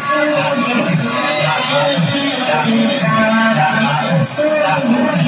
Thank you.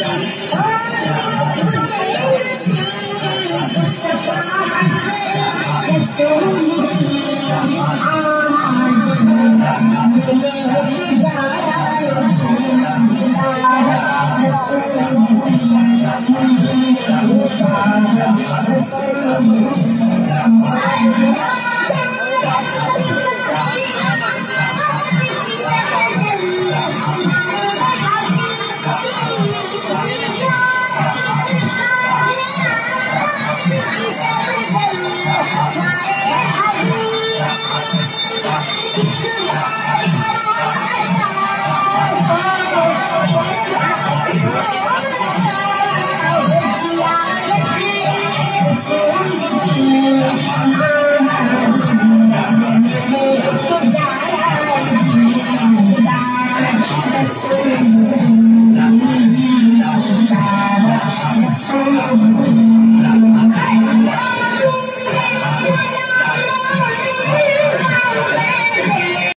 Bye. 啊，